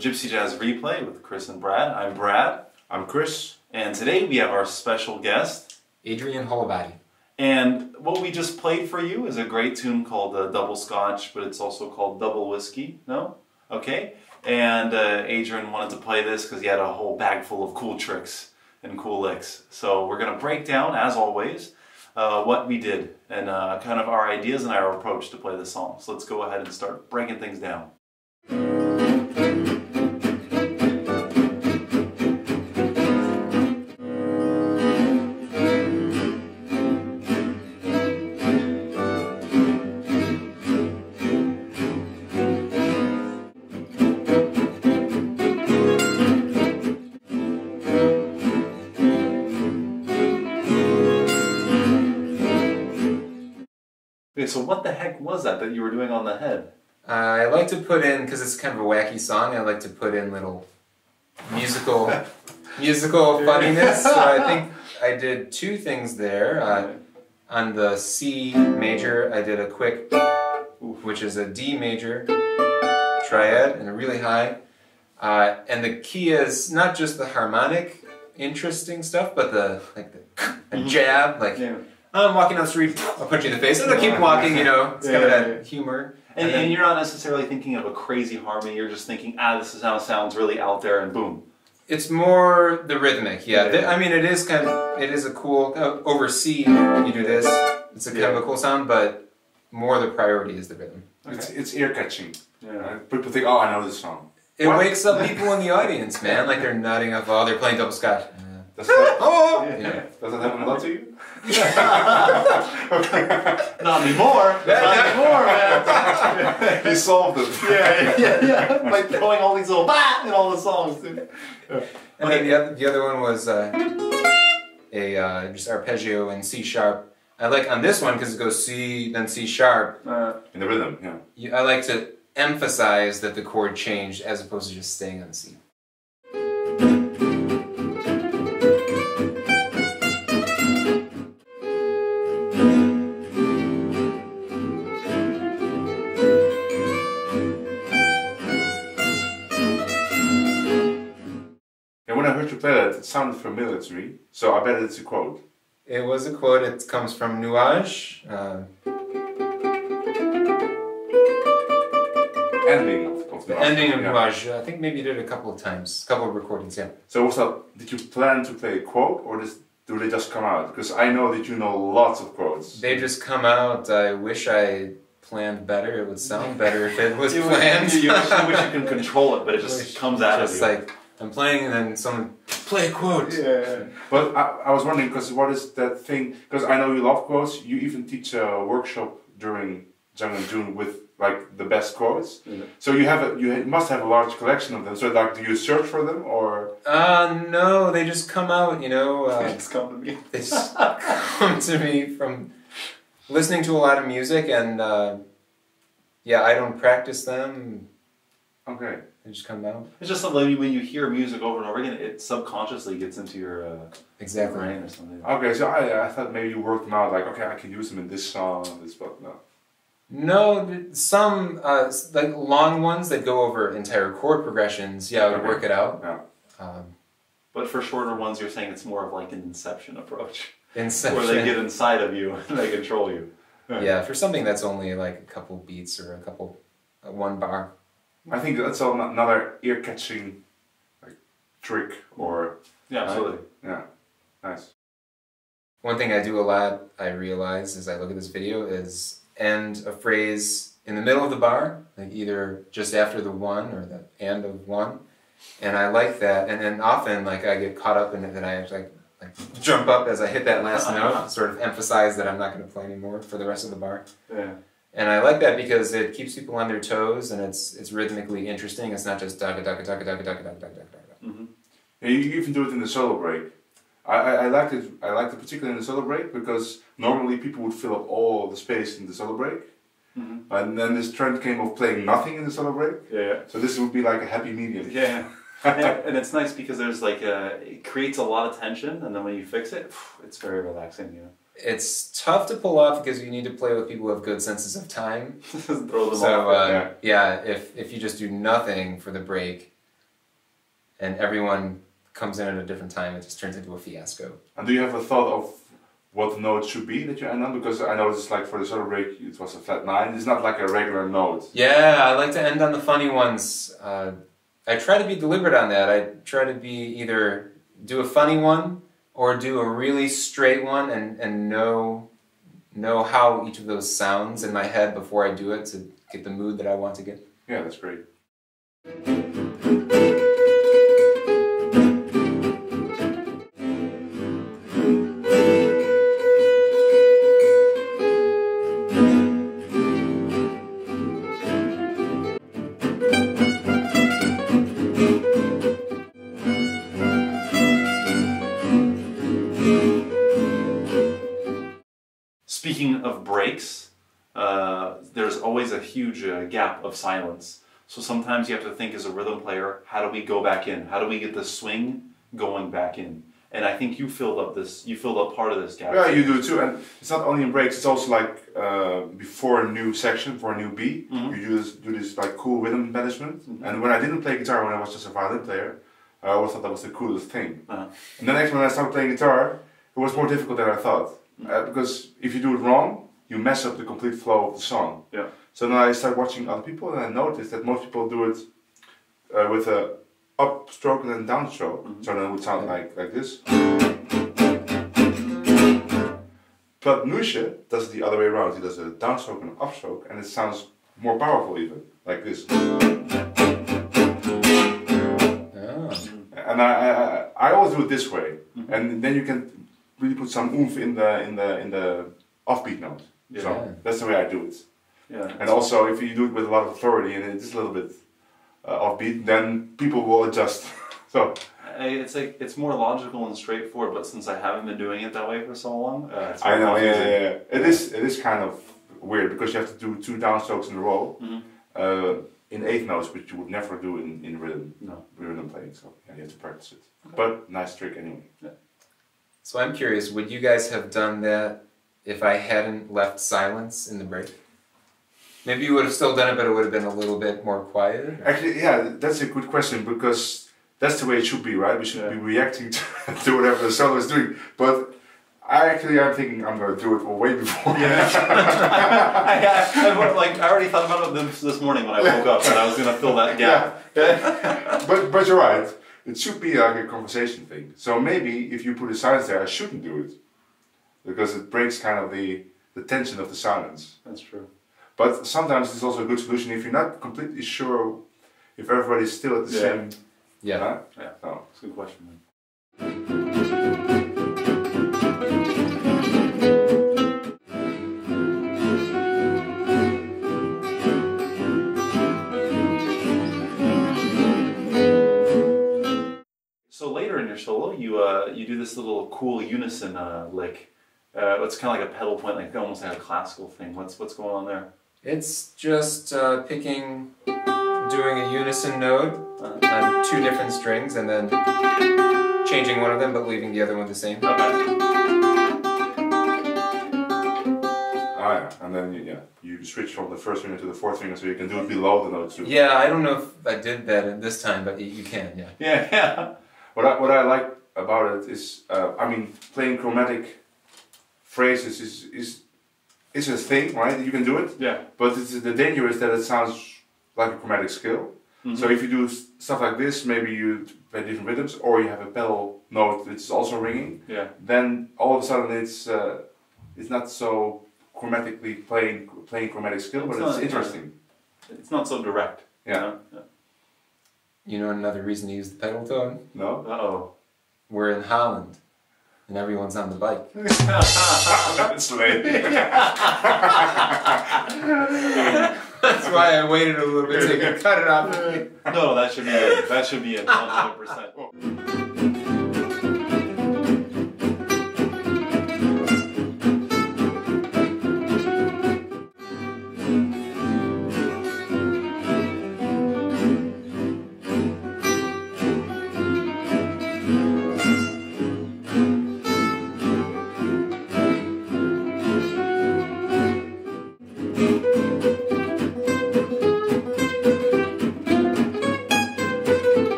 episode of Gypsy Jazz Replay with Chris and Brad. I'm Brad, I'm Chris. and today we have our special guest. Adrian Holovaty. And what we just played for you is a great tune called uh, Double Scotch, but it's also called Double Whiskey. No? Okay. And uh, Adrian wanted to play this because he had a whole bag full of cool tricks and cool licks. So we're going to break down, as always, uh, what we did and uh, kind of our ideas and our approach to play the song. So let's go ahead and start breaking things down. So what the heck was that that you were doing on the head? Uh, I like to put in because it's kind of a wacky song. I like to put in little musical musical funniness. So I think I did two things there. Uh, on the C major, I did a quick, which is a D major triad and a really high. Uh, and the key is not just the harmonic, interesting stuff, but the like the a jab, like. Yeah. I'm walking down the street, I'll punch you in the face, and I'll keep walking, you know. It's kind of Yeah, that yeah, yeah. humor. And, And then- and you're not necessarily thinking of a crazy harmony, you're just thinking, ah, this is how it sounds really out there, and boom. It's more the rhythmic, yeah. Yeah, yeah. I mean, it is kind of, it is a cool, uh, over C, you do this, it's a kind of a cool sound, but more the priority is the rhythm. It's it's ear catching. Yeah. people think, oh, I know this song. It What? wakes up people in the audience, man, like they're nodding off, oh, they're playing double scotch. Does that, oh! Yeah. You know. does that happen a lot to you? Not anymore! Not anymore, man! he solved it. yeah, yeah, yeah. Like throwing all these little bah in all the songs, dude. And then the other, the other one was uh, a uh, just arpeggio in C sharp. I like on this one because it goes C, then C sharp. Uh, In the rhythm, yeah. You, I like to emphasize that the chord changed as opposed to just staying on the C. that, it sounded familiar to me. So I bet it's a quote. It was a quote. It comes from Nuages. Uh, Ending of, of the the ending of yeah. Nuages. I think maybe you did it a couple of times, a couple of recordings. Yeah. So was that, did you plan to play a quote or does, do they just come out? Because I know that you know lots of quotes. They just come out. I wish I planned better. It would sound better if it was you, planned. you, you wish, you wish you can control it, but it just comes out just of you. like I'm playing, and then someone play a quote. yeah. But I, I was wondering, because what is that thing? Because I know you love quotes. You even teach a workshop during Django in June with like the best quotes. Yeah. So you have a, you must have a large collection of them. So like, do you search for them or? Uh, no, they just come out. You know, uh, Just come to me. they just come to me from listening to a lot of music, and uh, yeah, I don't practice them. Okay. They just come out. It's just something when you hear music over and over again, it subconsciously gets into your uh, Exactly. brain or something. Okay. So I, I thought maybe you worked them out. Like okay, I can use them in this song, this but no. No, some uh, like long ones that go over entire chord progressions. Yeah, I would Okay. work it out. Yeah. Um, But for shorter ones, you're saying it's more of like an inception approach, Inception. where they get inside of you and they control you. Yeah, for something that's only like a couple beats or a couple, uh, one bar. I think that's al- another ear catching like trick or Yeah, absolutely. yeah, nice. One thing I do a lot, I realize as I look at this video, is end a phrase in the middle of the bar, like either just after the one or the end of one. And I like that. And then often, like, I get caught up in it and I actually like, like jump up as I hit that last note, sort of emphasize that I'm not going to play anymore for the rest of the bar. Yeah. And I like that because it keeps people on their toes and it's it's rhythmically interesting. It's not just daga daga daga daga daga daga daga daga. hmm Yeah, you you even do it in the solo break. I, I, I liked it. I liked it particularly in the solo break because normally people would fill up all the space in the solo break, hmm and then this trend came of playing nothing in the solo break. Yeah. So this would be like a happy medium. Yeah. and, and it's nice because there's like a, it creates a lot of tension, and then when you fix it, it's very relaxing. You know, It's tough to pull off because you need to play with people who have good senses of time. Just throw them So off. uh, yeah. yeah, if if you just do nothing for the break, and everyone comes in at a different time, it just turns into a fiasco. And do you have a thought of what the note should be that you end on? Because I noticed like for the solo break it was a flat nine. It's not like a regular note. Yeah, I like to end on the funny ones. Uh, I try to be deliberate on that. I try to be either do a funny one or do a really straight one and, and know know how each of those sounds in my head before I do it to get the mood that I want to get. Yeah, that's great. Breaks, uh, there's always a huge uh, gap of silence. So sometimes you have to think as a rhythm player, how do we go back in? How do we get the swing going back in? And I think you filled up this. You filled up part of this gap. Yeah, you do too, and it's not only in breaks. It's also like uh, before a new section, for a new beat, Mhm. you do this, do this like cool rhythm management. And when I didn't play guitar, when I was just a violin player, I always thought that was the coolest thing. Uh-huh. And then actually, when I started playing guitar, it was more difficult than I thought, uh, because if you do it wrong, you mess up the complete flow of the song. Yeah. So then I started watching other people, and I noticed that most people do it uh, with a upstroke and then downstroke. Mm-hmm. So then it would sound like like this. But Nous'che does it the other way around. He does a downstroke and an upstroke, and it sounds more powerful even, like this. Oh. And I, I, I- I always do it this way, mm-hmm. and then you can really put some oomph in the in the in the offbeat note. Yeah. So that's the way I do it. Yeah. And also, if you do it with a lot of authority and it's a little bit uh, offbeat, then people will adjust. so I- It's like it's more logical and straightforward, but since I haven't been doing it that way for so long, uh, it's I know, yeah, yeah, yeah. It is it is kind of weird because you have to do two downstrokes in a row Mhm. uh, in eighth notes, which you would never do in, in rhythm No. rhythm playing. So yeah, you have to practice it. But nice trick anyway. So I'm curious, would you guys have done that if I hadn't left silence in the break? Maybe you would have still done it, but it would have been a little bit more quiet. Actually, yeah, that's a good question because that's the way it should be, right? We should Yeah. be reacting to, to whatever the solo is doing. But I actually I'm thinking I'm gonna do it way before. I, I, I, like I already thought about it this, this morning when I woke up, and I was gonna fill that gap. Yeah. but but you're right. It should be like a conversation thing. So maybe if you put a silence there, I shouldn't do it because it breaks kind of the the tension of the silence. That's true. But sometimes it's also a good solution if you're not completely sure if everybody's still at the Yeah. same. Yeah. huh? Yeah. So, It's a good question. Man. So later in your solo, you uh, you do this little cool unison uh, lick. Uh, it's kind of like a pedal point, like almost like a classical thing. What's what's going on there? It's just uh, picking, doing a unison note Uh, on two different strings and then changing one of them but leaving the other one the same. okay. ah, yeah. And then you, yeah, you switch from the first finger to the fourth finger so you can do it below the note too. Yeah, I don't know if I did that at this time, but you can, yeah. Yeah, yeah. What I, what I like about it is, uh, I mean, playing chromatic phrases is, is is a thing, right? You can do it, Yeah. but it's, the danger is that it sounds like a chromatic skill. Mhm. So if you do stuff like this, maybe you play different rhythms, or you have a pedal note that's also ringing. Yeah. Then all of a sudden it's uh, it's not so chromatically playing playing chromatic skill, It's but it's not, interesting. It's not so direct. Yeah. You know another reason to use the pedal tone? No. Uh oh. We're in Holland and everyone's on the bike. That's. That's why I waited a little bit so you cut it off. no, that should be it. That should be a 100%.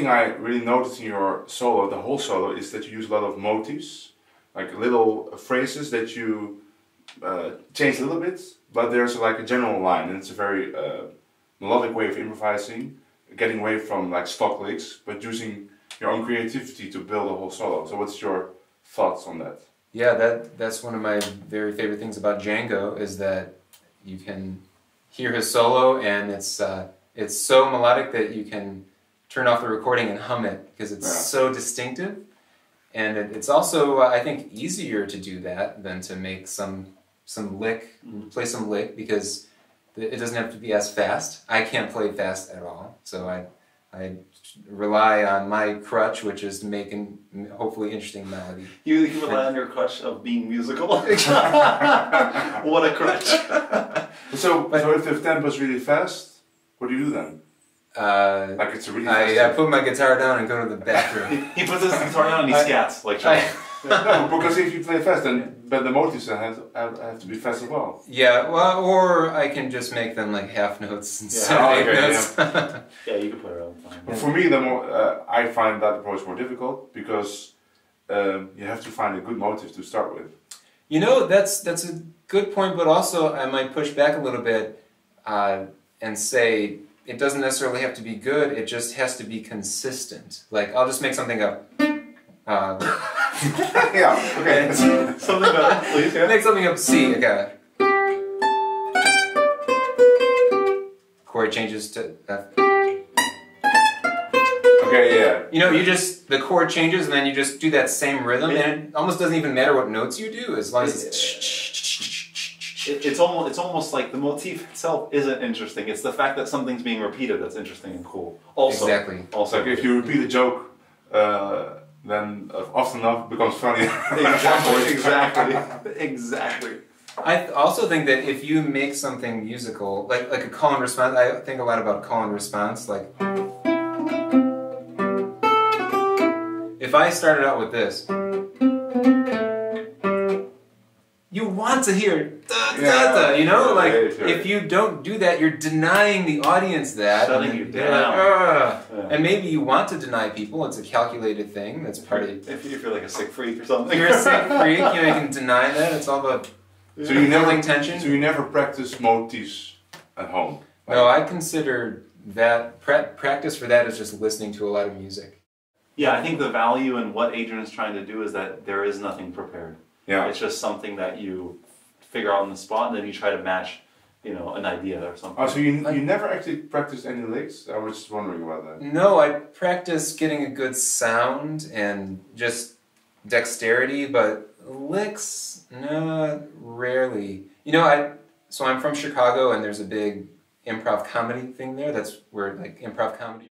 Thing I really noticed in your solo, the whole solo, is that you use a lot of motifs, like little phrases that you uh, change a little bit, but there's like a general line, and it's a very uh, melodic way of improvising, getting away from like stock licks, but using your own creativity to build a whole solo. So, what's your thoughts on that? Yeah, that that's one of my very favorite things about Django is that you can hear his solo and it's uh, it's so melodic that you can turn off the recording and hum it because it's Yeah. so distinctive, and it, it's also uh, I think easier to do that than to make some some lick play some lick because it doesn't have to be as fast. I can't play fast at all, so I I rely on my crutch, which is making hopefully interesting melody. You, you rely on your crutch of being musical. what a crutch. So, But- so if the tempo is really fast, what do you do then? Uh, Like it's a really. I, I put my guitar down and go to the bathroom. He puts his guitar down and he I- scats like I, no, because if you play fast, then but the motives then have, have, have to be fast as well. yeah, well, or I can just make them like half notes instead Yeah, of eight okay, notes. Yeah, you can play around fine. But for me, the more uh, I find that approach more difficult because um, you have to find a good motive to start with. you know, that's that's a good point, but also I might push back a little bit uh, and say it doesn't necessarily have to be good. It just has to be consistent. Like I'll just make something up. Uh, yeah. Okay. Something better, please. Yeah. make something up. C. Okay. Chord changes to F. okay. Yeah. You know, you just the chord changes and then you just do that same rhythm, and it almost doesn't even matter what notes you do as long as it's. It, it's almost it's almost like the motif itself isn't interesting. It's the fact that something's being repeated that's interesting and cool. Also, Exactly. Also, like if you repeat a joke, uh, then uh, often enough it becomes funny. exactly, exactly, exactly. I th- also think that if you make something musical, like like a call and response, I think a lot about call and response. Like, if I started out with this, you want to hear da da Yeah, da. You know, yeah, like yeah, sure. if you don't do that, you're denying the audience that. Shutting and you they're like, down. Yeah. And maybe you want to deny people. It's a calculated thing. That's part of. If, you- if you're like a sick freak or something, You're a sick freak. You know, you can deny that. It's all about so you never building tension. So you never practice motifs at home. No, I consider that pra- practice for that is just listening to a lot of music. Yeah, I think the value in what Adrian is trying to do is that there is nothing prepared. Yeah. It's just something that you figure out on the spot, and then you try to match, you know, an idea or something. Oh, so you you never actually practiced any licks? I was just wondering about that. No, I practice getting a good sound and just dexterity, but licks, no, rarely. You know, I so I'm from Chicago, and there's a big improv comedy thing there. That's where like improv comedy.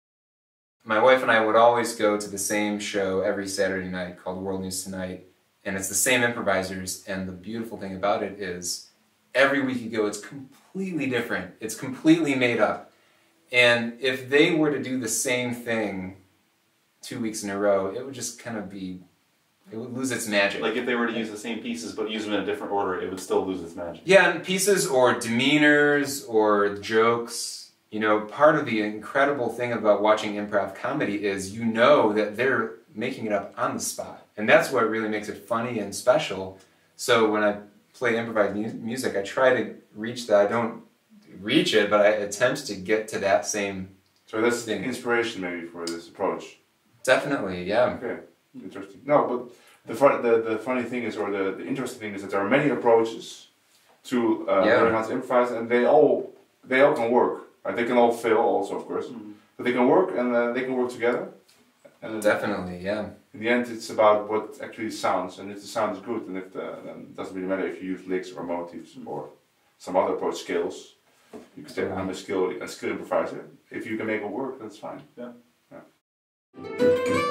My wife and I would always go to the same show every Saturday night called World News Tonight, and it's the same improvisers. And the beautiful thing about it is, every week you go, it's completely different. It's completely made up. And if they were to do the same thing two weeks in a row, it would just kind of be, it would lose its magic. Like if they were to use the same pieces but use them in a different order, it would still lose its magic. yeah, and pieces or demeanors or jokes. You know, part of the incredible thing about watching improv comedy is you know that they're making it up on the spot. And that's what really makes it funny and special. So when I play improvised mu- music, I try to reach that. I don't reach it, but I attempt to get to that same. So that's the Thing. inspiration maybe for this approach. Definitely, yeah. Okay, interesting. No, but the fun, the, the funny thing is, or the, the interesting thing is that there are many approaches to uh, Yeah. learn how to improvise, and they all they all can work. Right? They can all fail, also of course, Mhm. but they can work and uh, they can work together. And Definitely, yeah. In the end, it's about what actually sounds, and if the sound is good, and if the then it doesn't really matter if you use licks or motifs mm. or some other approach skills. You can say I'm a skill a skill improviser. If you can make it work, that's fine. Yeah. Yeah.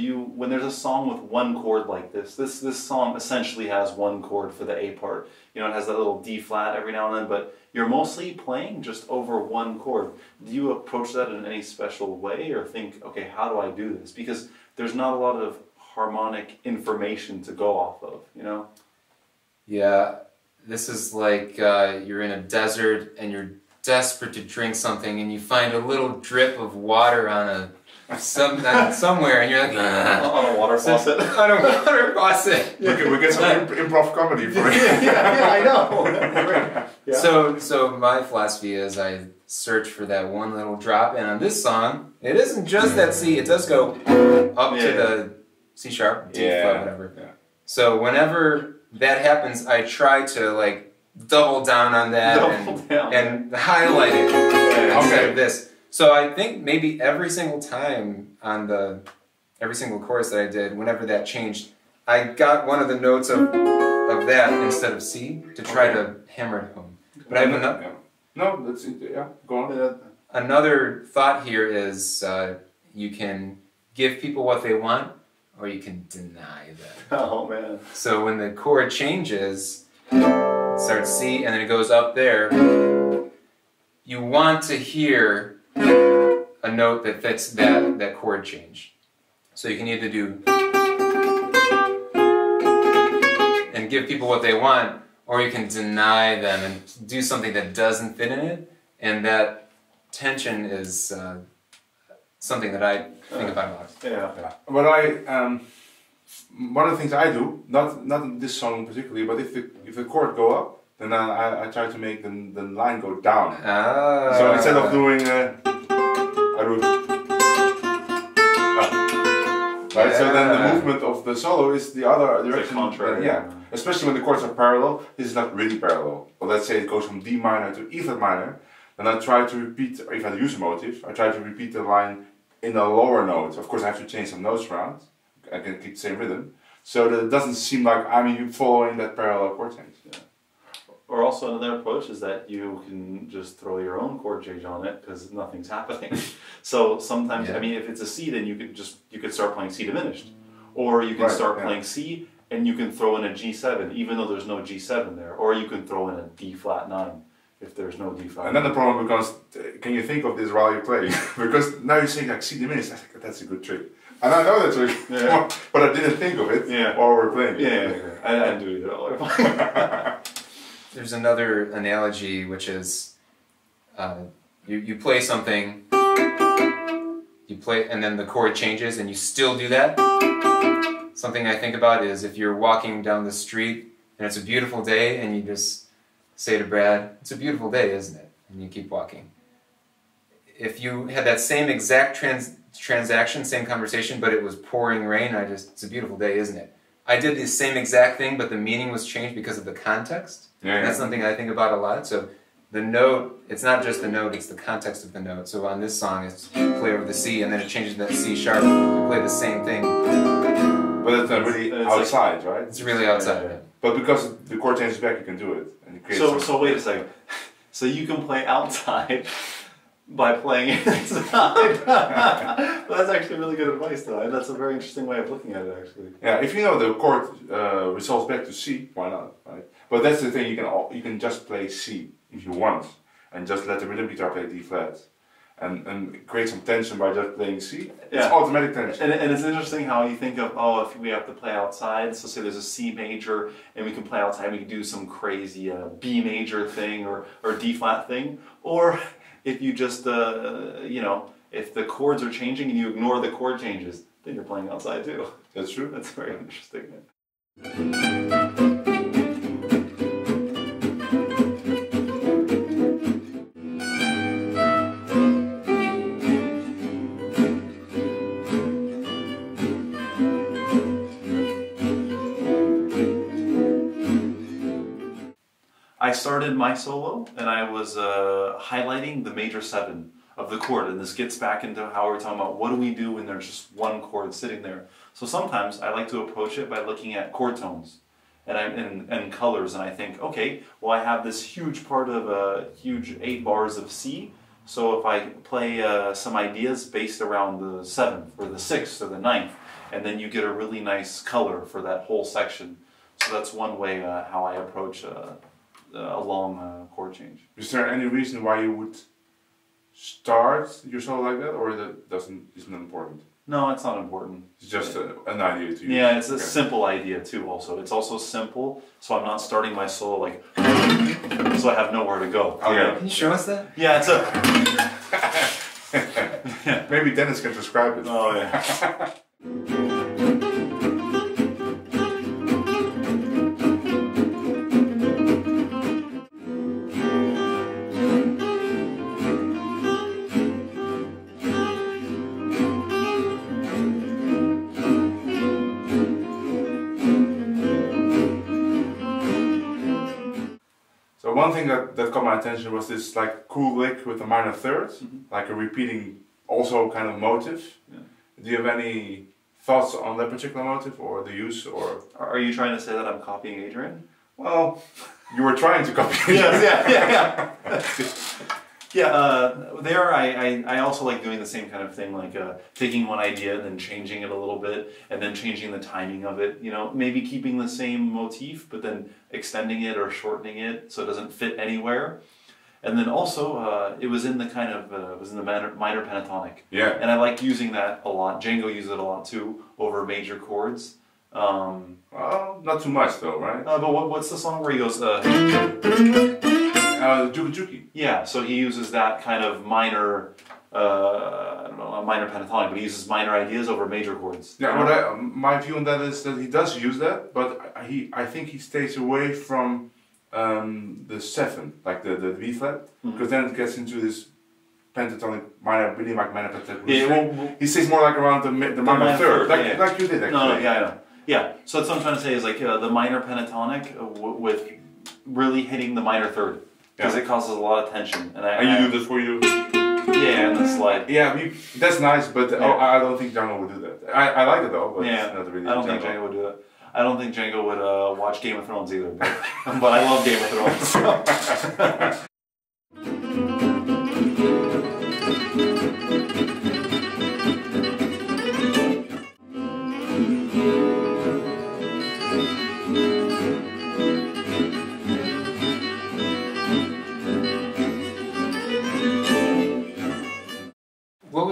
You when there's a song with one chord like this, this this song essentially has one chord for the A part. You know, it has that little D flat every now and then, but you're mostly playing just over one chord. Do you approach that in any special way or think, okay, how do I do this? Because there's not a lot of harmonic information to go off of, you know? Yeah, this is like uh, you're in a desert and you're desperate to drink something and you find a little drip of water on a some on somewhere and you're like On a oh, oh, water faucet. on a water faucet. We get, we get some imp- improv comedy for it. yeah, I know. Yeah. So so my philosophy is I search for that one little drop and on this song it isn't just that C it does go up Yeah. to the C sharp D Yeah. flat whatever. Yeah. So whenever that happens I try to like double down on that Double and, down. and highlight it instead Okay. of this. So I think maybe every single time on the every single chorus that I did, whenever that changed, I got one of the notes of of that instead of C to try to hammer it home. But I have ano- Yeah. No, that's it. Yeah, go on. Yeah. another thought here is uh, you can give people what they want, or you can deny them. Oh man. So when the chord changes, it starts C and then it goes up there, you want to hear a note that fits that, that chord change. So you can either do and give people what they want, or you can deny them and do something that doesn't fit in it. And that tension is uh, something that I think about a lot. Yeah. yeah. What I um, one of the things I do, not not this song particularly, but if the if the chord go up, then I, I, I try to make the, the line go down. Ah. So instead of doing uh, I do right. So then the movement of the solo is the other direction. like contrary. yeah, especially when the chords are parallel. This is not really parallel. But let's say it goes from D minor to E flat minor, then I try to repeat. Or if I use a motive, I try to repeat the line in a lower note. Of course, I have to change some notes around. I can keep the same rhythm, so that it doesn't seem like I'm following that parallel chord change. Or also another approach is that you can just throw your own chord change on it because nothing's happening. so sometimes, Yeah. I mean, if it's a C, then you could just you could start playing C diminished, or you can Right, start yeah. playing C and you can throw in a G7 even though there's no G7 there, or you can throw in a D flat nine if there's no D flat. And then the problem becomes, uh, can you think of this while you're playing? because now you're saying like C diminished. I think that's a good trick. And I know that trick, Yeah. but I didn't think of it Yeah. while we're playing. yeah, yeah, yeah. I, I didn't do either. all the. There's another analogy which is uh, you, you play something, you play, and then the chord changes, and you still do that. Something I think about is if you're walking down the street and it's a beautiful day, and you just say to Brad, It's a beautiful day, isn't it? And you keep walking. If you had that same exact trans- transaction, same conversation, but it was pouring rain, I just, It's a beautiful day, isn't it? I did the same exact thing, but the meaning was changed because of the context. Yeah, And yeah. that's something I think about a lot. So the note, it's not just the note, it's the context of the note. So on this song, it's play over the C, and then it changes to that C sharp. You play the same thing. But it's not really It's like- outside, right? It's really outside. Yeah, yeah. But because the chord changes back, you can do it. And it So, so wait a second. So you can play outside by playing inside. That's actually really good advice, though, and that's a very interesting way of looking at it, actually. Yeah, if you know the chord uh, resolves back to C, why not, right? But that's the thing. You can al- you can just play C if you want, and just let the rhythm guitar play D flat, and and create some tension by just playing C. It's automatic tension. And, and it's interesting how you think of oh, if we have to play outside, so say there's a C major, and we can play outside, we can do some crazy uh, B major thing or or D flat thing, or if you just uh, you know if the chords are changing and you ignore the chord changes, then you're playing outside too. That's true. That's very interesting. I started my solo and I was uh, highlighting the major seven of the chord, and this gets back into how we're talking about what do we do when there's just one chord sitting there. So sometimes I like to approach it by looking at chord tones and I and, and colors, and I think, okay, well I have this huge part of a huge eight bars of C, So if I play uh, some ideas based around the seventh or the sixth or the ninth, and then you get a really nice color for that whole section. So that's one way uh, how I approach uh, a long uh, chord change. Is there any reason why you would start your solo like that, or that doesn't isn't important? No, it's not important. It's just a, an idea to use. Yeah, it's a Okay. simple idea too. Also, it's also simple, so I'm not starting my solo like, so I have nowhere to go. Okay. Can you show us that? Yeah, it's a. Maybe Dennis can describe it. Oh yeah. one thing that, that caught my attention was this like cool lick with a minor 3rd Mhm. like a repeating, also kind of motive. Yeah. Do you have any thoughts on that particular motive or the use or? Are you trying to say that I'm copying Adrian? Well, you were trying to copy. it. yeah, yeah, yeah. yeah, uh, there I, I, I also like doing the same kind of thing, like uh, taking one idea and then changing it a little bit, and then changing the timing of it. You know, maybe keeping the same motif, but then extending it or shortening it so it doesn't fit anywhere. And then also, uh, it was in the kind of uh, it was in the minor, minor pentatonic, Yeah. and I like using that a lot. Django uses it a lot too over major chords. Um, Well, not too much though, right? uh, but what, what's the song where he goes? Uh. Yeah, so he uses that kind of minor, uh, I don't know, a minor pentatonic, but he uses minor ideas over major chords. Yeah, what I, my view on that is that he does use that, but he I think he stays away from um, the seven, like the, the B flat, because then it gets into this pentatonic minor, really like minor pentatonic. Yeah, well, well, he stays more like around the, mi- the, minor, minor third, third, like, yeah. like you did actually. no, no, yeah, know. Yeah, so that's what I'm trying to say is like uh, the minor pentatonic uh, w- with really hitting the minor third because Yeah. it causes a lot of tension. And, I, And you I- do this for you. yeah, and the slide. Yeah, we, that's nice, but Yeah. oh, I don't think Django would do that. I, I like it though, but Yeah, it's not really I don't think Django. Django would do that. I don't think Django would uh, watch Game of Thrones either, but, but I love Game of Thrones.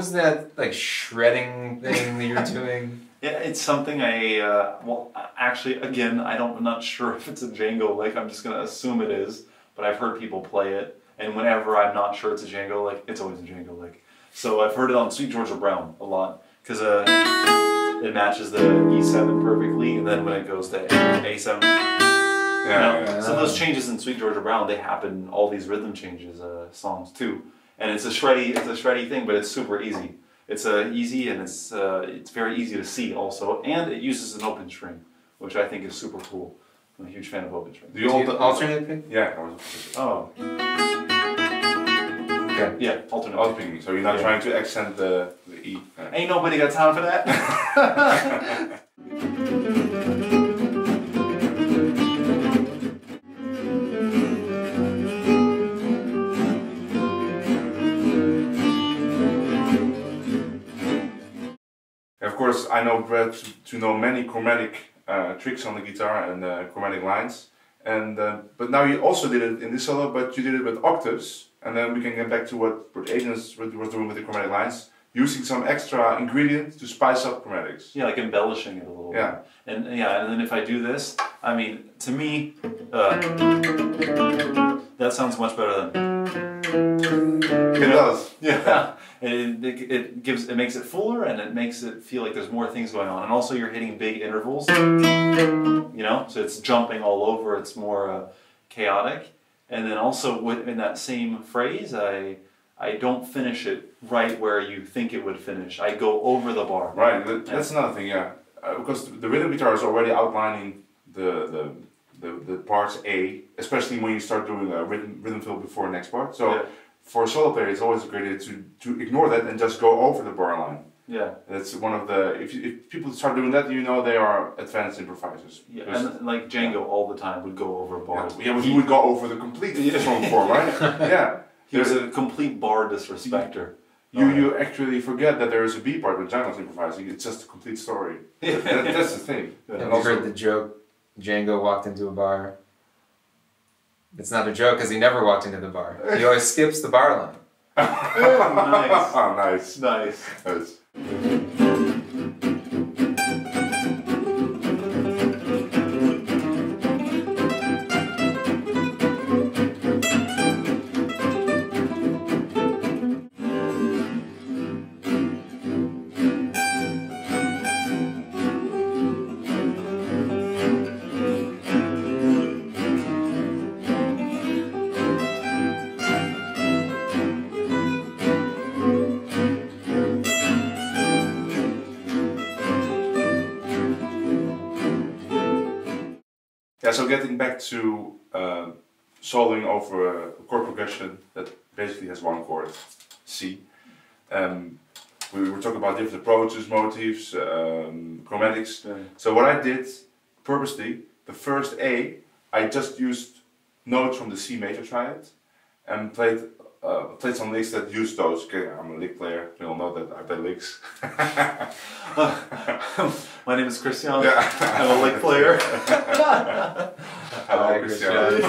was that like shredding thing that you're doing? Yeah, it's something I uh, well actually again I don't I'm not sure if it's a Django lick. I'm just gonna assume it is, but I've heard people play it, and whenever I'm not sure it's a Django lick, it's always a Django lick. So I've heard it on Sweet Georgia Brown a lot because uh, it matches the E7 perfectly, and then when it goes to A7. Yeah, you know? yeah. So those changes in Sweet Georgia Brown, they happen in all these rhythm changes uh, songs too, and it's a shreddy, it's a shreddy thing, but it's super easy. It's uh, easy and it's uh, it's very easy to see also, and it uses an open string, which I think is super cool. I'm a huge fan of open strings. Do you Do you alternate pick? Yeah, Oh, Okay. yeah, alternate. alternate. So you're not Yeah. trying to accent the, the E. Ain't nobody got time for that. course, I know Brad to, know many chromatic uh, tricks on the guitar and uh, chromatic lines. And uh, but now you also did it in this solo, but you did it with octaves. And then we can get back to what Adrian was was doing with the chromatic lines, using some extra ingredients to spice up chromatics. Yeah, like embellishing it a little Yeah. bit. And yeah, and then if I do this, I mean, to me, uh, that sounds much better than. It does. Yeah, and it, it gives it makes it fuller and it makes it feel like there's more things going on, and also you're hitting big intervals. You know, so it's jumping all over. It's more uh, chaotic, and then also within that same phrase, I I don't finish it right where you think it would finish. I go over the bar. Right. that- That's another thing. Yeah, uh, because the rhythm guitar is already outlining the the. The, the parts A, especially when you start doing a rhythm, rhythm fill before the next part. So Yeah. For a solo player, it's always a great idea to, to ignore that and just go over the bar line. Yeah, That's one of the if, you, if people start doing that, you know they are advanced improvisers. yeah, and like Django all the time would go over bars. yeah, yeah, but he would go over the complete song form, right? yeah, He was a complete bar disrespecter. You Oh, yeah. you actually forget that there is a B part when Django's improvising. It's just a complete story. That- that's the thing. Have you also- heard the joke? Django walked into a bar. It's not a joke because he never walked into the bar. He always skips the bar line. Oh, nice. oh, nice. Nice. Nice. So getting back to uh, soloing over a chord progression that basically has one chord, C. Um, we were talking about different approaches, motifs, um, chromatics. Yeah. So what I did purposely, the first A, I just used notes from the C major triad and played uh, played some licks that use those. Okay, I'm a lick player. We all know that I play licks. My name is Christian. Yeah. I'm a lick player. Hello, Hi, Christian.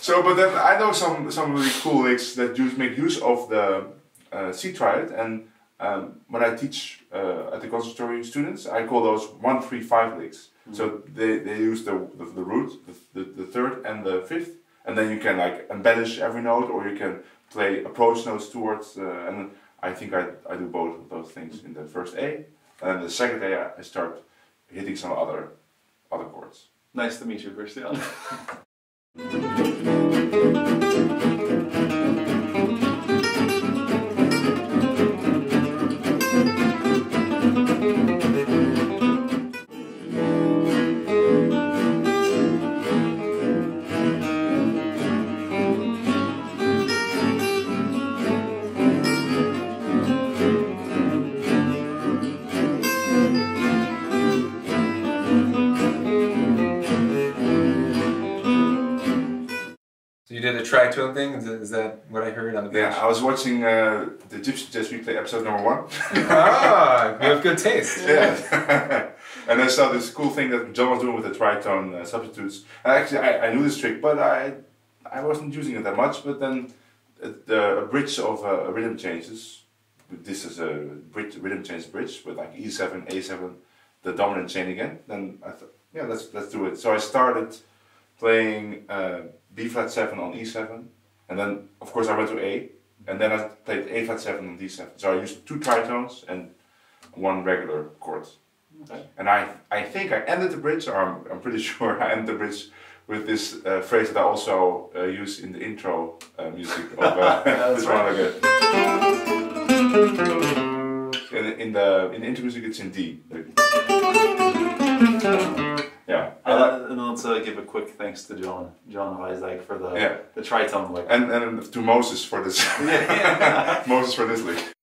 So, but then I know some some really cool licks that use make use of the uh, C triad, and um, when I teach uh, at the conservatory students, I call those one three five licks. So they, they use the, the, the root, the, the, the third and the fifth, and then you can like embellish every note, or you can play approach notes towards. Uh, and I think I, I do both of those things in the first A, and then the second A I start hitting some other other chords. nice to meet you, Christian. Tritone thing? Is that, is that what I heard on the Yeah. I was watching uh, the Gypsy Jazz Replay episode number one. ah, you have good taste. Yeah. and I saw this cool thing that John was doing with the tritone uh, substitutes. And actually, I, I knew this trick, but I I wasn't using it that much. But then uh, the a bridge of uh, rhythm changes. This is a bridge, rhythm change bridge with like E7, A7, the dominant chain again. Then I thought, yeah, let's let's do it. So I started playing uh, B flat seven on E7, and then of course I went to A, and then I played A flat seven on D7. So I used two tritones and one regular chord. Okay. And I, I think I ended the bridge, or I'm, I'm pretty sure I ended the bridge with this uh, phrase that I also uh, use in the intro uh, music of uh, this right. one again. In, in the in the intro music, it's in D. I like, Uh, and let's uh, give a quick thanks to John, John Weisdijk for the Yeah. the tritone lick. and and to Moses for this. Moses for this lick.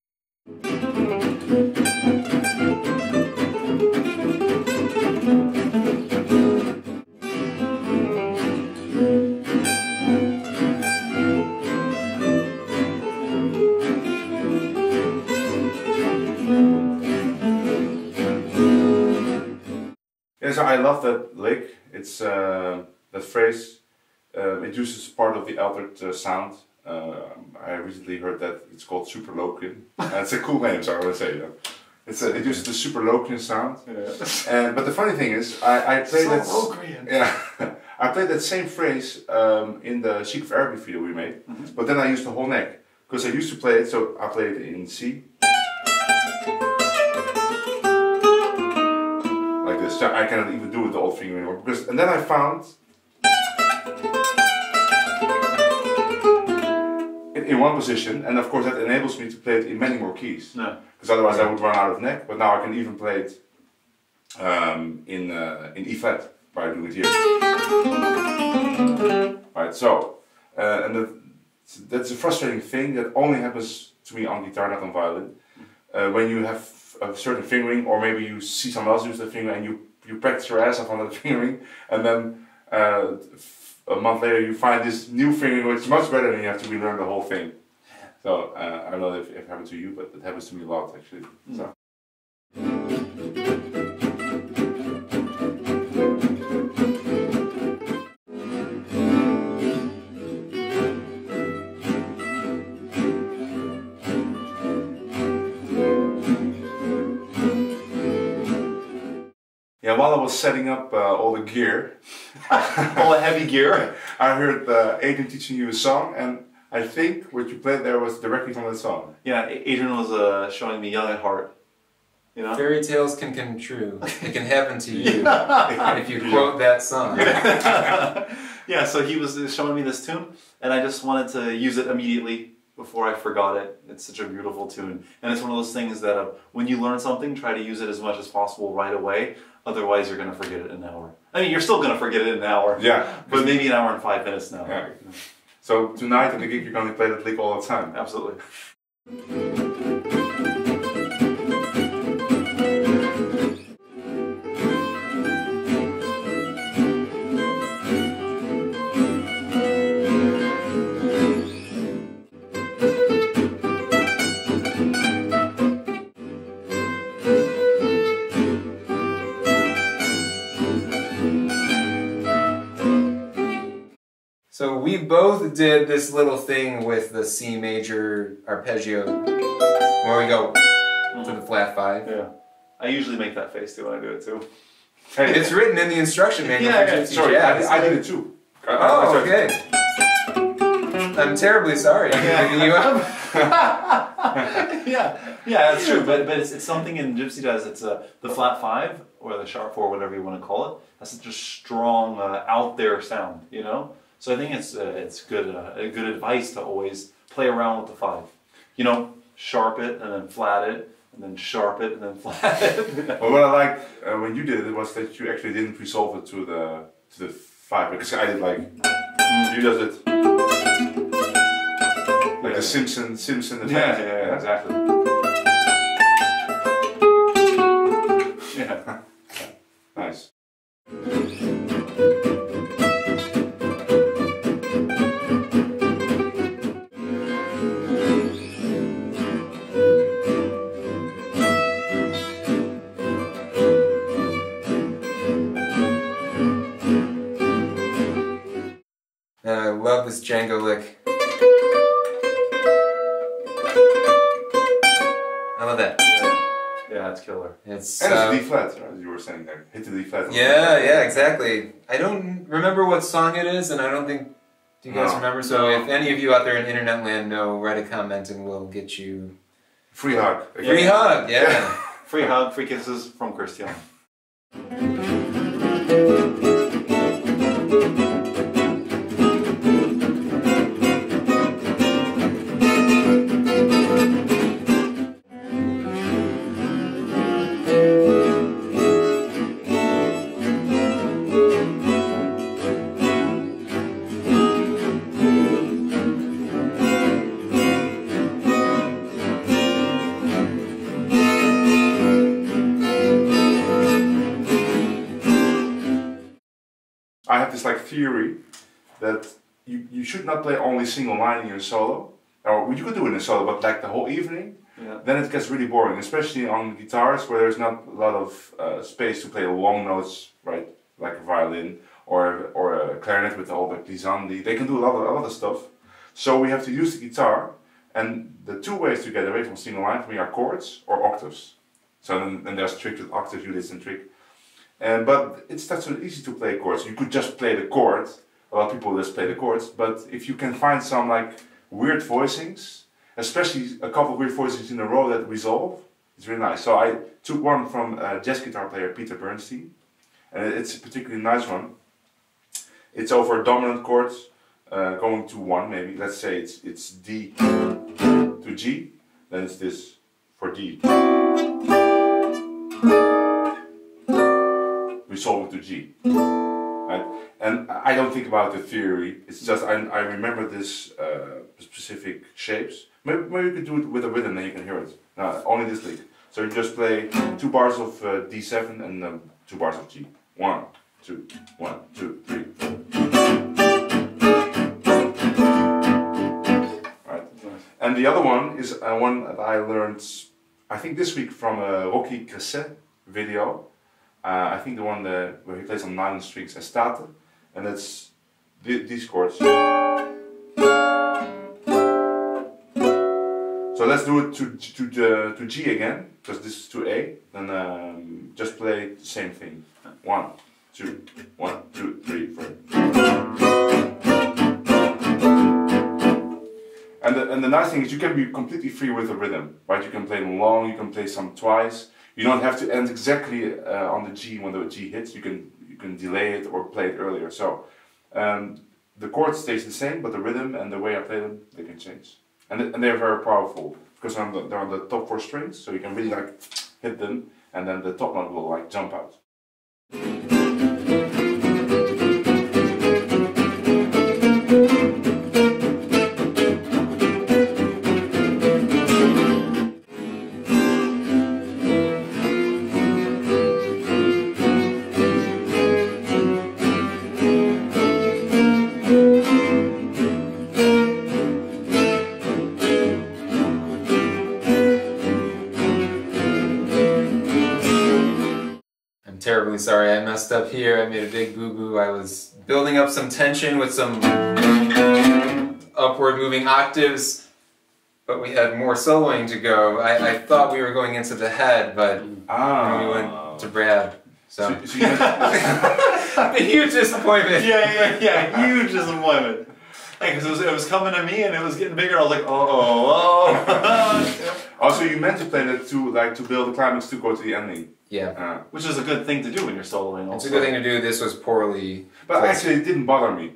I love that lick. It's uh, that phrase. Uh, it uses part of the altered uh, sound. Uh, I recently heard that it's called Superlocrian. Uh, it's a cool name, so I want to say that. It's a, it uses the Super Superlocrian sound. Yeah. And but the funny thing is, I, I played that. Yeah, I played that same phrase um, in the Sheik of Araby video we made, but then I used the whole neck because I used to play it. So I played it in C, So I cannot even do it the old finger anymore because. And then I found in, in one position, and of course that enables me to play it in many more keys. No. Because otherwise I would run out of neck. But now I can even play it um, in uh, in E flat by doing it here. Right. So, uh, and that, that's a frustrating thing that only happens to me on guitar, not on violin. Uh, when you have a certain fingering, or maybe you see someone else use the finger and you you practice your ass off on that fingering, and then uh, a month later you find this new fingering which is much better and you have to relearn the whole thing. So uh, I don't know if, if it happened to you, but it happens to me a lot actually. So. While I was setting up uh, all the gear, All the heavy gear. I heard uh, Adrian teaching you a song, and I think what you played there was directly from that song. Yeah, Adrian was uh, showing me Young at Heart. You know? Fairy tales can come true. It can happen to you if you quote that song. yeah, so he was showing me this tune, and I just wanted to use it immediately before I forgot it. It's such a beautiful tune. And it's one of those things that uh, when you learn something, try to use it as much as possible right away. Otherwise, you're going to forget it in an hour. I mean, you're still going to forget it in an hour. Yeah. But maybe an hour and five minutes now. Yeah. So tonight at the gig you're going to play that lick all the time. Absolutely. So we both did this little thing with the C major arpeggio where we go to the flat five. Yeah. I usually make that face too when I do it too. Hey, It's written in the instruction manual Yeah, yeah, Gypsy sorry, I, Jazz. I did it too. I- I- I Oh, okay. I'm terribly sorry. I'm you up. yeah, yeah, that's true. But but it's, it's something in Gypsy does. It's uh, the flat five or the sharp four, whatever you want to call it. That's such a strong uh, out there sound, you know. So I think it's uh, it's good uh, a good advice to always play around with the five. You know, sharp it and then flat it and then sharp it and then flat it. But what I liked uh, when you did it was that you actually didn't resolve it to the to the five because I did like you does it like Yeah. the Simpson Simpson yeah, effect. yeah, yeah, exactly. Saying there. Hit the D flat. yeah, yeah, exactly. I don't remember what song it is, and I don't think. Do you guys No. remember? So if any of you out there in internet land know, write a comment and we'll get you Free hug. free hug. Yeah. Free hug, free kisses from Christian. That you, you should not play only single line in your solo. Or you could do it in a solo, but like the whole evening, Yeah. then it gets really boring, especially on guitars where there's not a lot of uh, space to play long notes, right? Like a violin or or a clarinet with all the glissandi. They can do a lot of other stuff. So we have to use the guitar, and the two ways to get away from single line for me are chords or octaves. So then, then there's trick with octaves, you listen trick. And but it's not so easy to play chords. You could just play the chord. A lot of people just play the chords. But if you can find some like weird voicings, especially a couple weird voicings in a row that resolve, it's really nice. So I took one from a jazz guitar player Peter Bernstein, and it's a particularly nice one. It's over a dominant chord, uh, going to one maybe. Let's say it's it's D to G. Then it's this for D. resolve to G. Right? And I don't think about the theory. It's just I, I remember this uh, specific shapes. Maybe, maybe you could do it with a rhythm, then you can hear it. No, only this lick. So you just play two bars of uh, D7 and um, two bars of G. One, two, one, two, three. Right. And the other one is uh, one that I learned, I think this week from a Rocky Gresset video. Uh, I think the one where he plays on nine strings Estate, and it's th- these chords. So let's do it to to to G again, because this is to A. Then um, just play the same thing. One, two, one, two, three, four. And the, and the nice thing is you can be completely free with the rhythm, right? You can play long, you can play some twice. You don't have to end exactly uh, on the G when the G hits. You can you can delay it or play it earlier. So um, the chord stays the same, but the rhythm and the way I play them they can change. And, th- and they're very powerful because the, they're on the top four strings, so you can really like hit them, and then the top note will like jump out. Up here. I made a big boo boo. I was building up some tension with some upward moving octaves, but we had more soloing to go. I, I thought we were going into the head, but Ah. we went to Brad. So, So, so huge disappointment. yeah, yeah, yeah. Huge disappointment. Because it was, it was coming to me and it was getting bigger. I was like, oh, oh, oh. also, you meant to play that to like to build the climax to go to the ending. Yeah. Uh, Which is a good thing to do when you're soloing. It's a good thing to do. This was poorly. but placed. actually, it didn't bother me.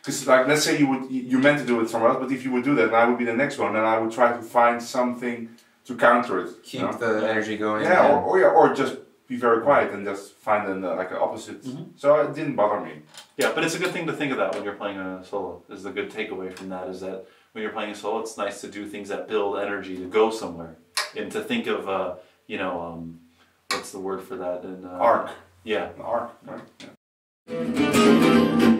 Because like, let's say you would you meant to do it somewhere else, but if you would do that, and I would be the next one, and I would try to find something to counter it. keep you know? the energy going. yeah, or, or yeah, or just be very quiet and just find an uh, like an opposite. Mhm. So it didn't bother me. Yeah, but it's a good thing to think of that when you're playing a solo. Is the good takeaway from that is that when you're playing a solo, it's nice to do things that build energy to go somewhere, and to think of uh, you know um, what's the word for that? In, uh, Arc, Yeah, an arc, right? Yeah.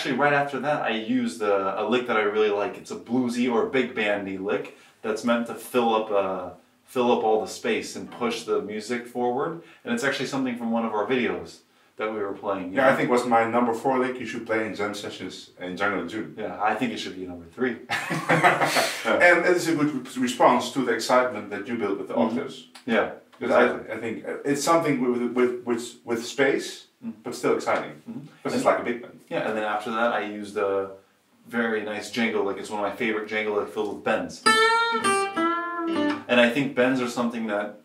Actually, right after that, I used a, a lick that I really like. It's a bluesy or big bandy lick that's meant to fill up uh, fill up all the space and push the music forward. And it's actually something from one of our videos that we were playing. Yeah, I know? think was my number four lick you should play in jam sessions in Django in June. Yeah, I think it should be number three. and it is a good response to the excitement that you built with the Mhm. octaves. Yeah, Because I, I think it's something with with with, with space, Mm. but still exciting. Mhm. Because it's like a big band. yeah. And then after that, I used a very nice Django Like It's one of my favorite Django like filled with bends. And I think bends are something that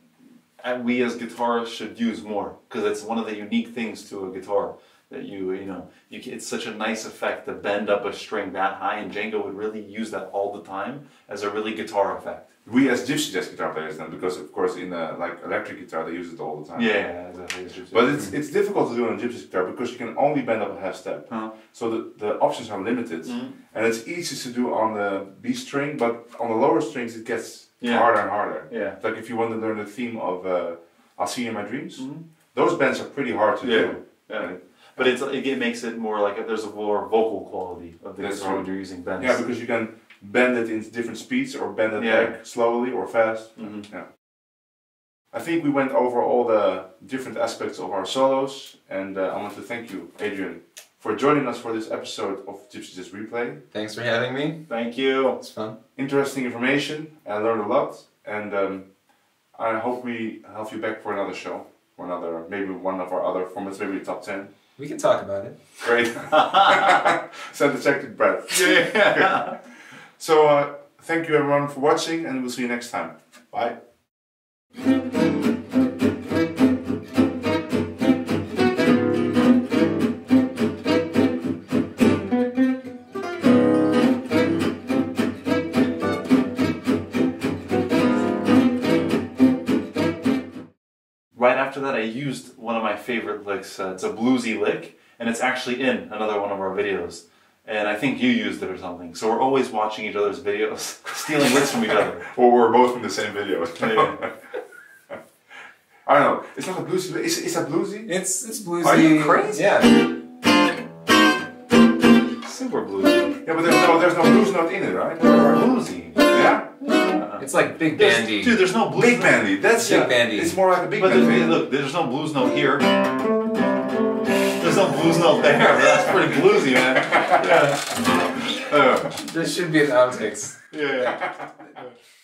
uh, we as guitarists should use more because it's one of the unique things to a guitar that you you know you can, it's such a nice effect to bend up a string that high and Django would really use that all the time as a really guitar effect. We as gypsy jazz guitar players then, because of course in a, like electric guitar they use it all the time. Yeah, yeah, exactly. But it's it's difficult to do on a gypsy guitar because you can only bend up a half step. Huh. So the, the options are limited. Mhm. And it's easy to do on the B string, but on the lower strings it gets Yeah. harder and harder. yeah. Like if you want to learn the theme of uh, I'll See You in My Dreams, Mhm. those bends are pretty hard to Yeah. do. Yeah. Right? But it's it, it makes it more like a, there's a more vocal quality of the That's guitar true. when you're using bends. Yeah, because you can bend it in different speeds or bend it Yeah. back slowly or fast. Mhm. I think we went over all the different aspects of our solos, and uh, I want to thank you, Adrian, for joining us for this episode of Gypsy Jazz Replay. Thanks for having me. Thank you. It's fun. Interesting information, I learned a lot, and um, I hope we have you back for another show, for another maybe one of our other formats, maybe top ten. We can talk about it. Great. Send the check to Brad. Yeah. So uh, thank you everyone for watching, and we'll see you next time. Bye. After that, I used one of my favorite licks. Uh, it's a bluesy lick, and it's actually in another one of our videos. And I think you used it or something. So we're always watching each other's videos, stealing licks from each other. Well, we're both in the same video. Yeah. I don't know. It's not a bluesy. It's, it's a bluesy. It's it's bluesy. Are you crazy? Yeah. Super bluesy. Yeah, but there's no there's no blues note in it, right? Bluesy. Yeah. Uh, It's like big there's- bandy. Dude, there's no blues Big note. bandy. That's Big yeah. bandy. It's more like a big But bandy. there's, look, there's no blues note here. There's no blues note there. That's pretty bluesy, man. Yeah. Uh, This should be an outtakes. Yeah.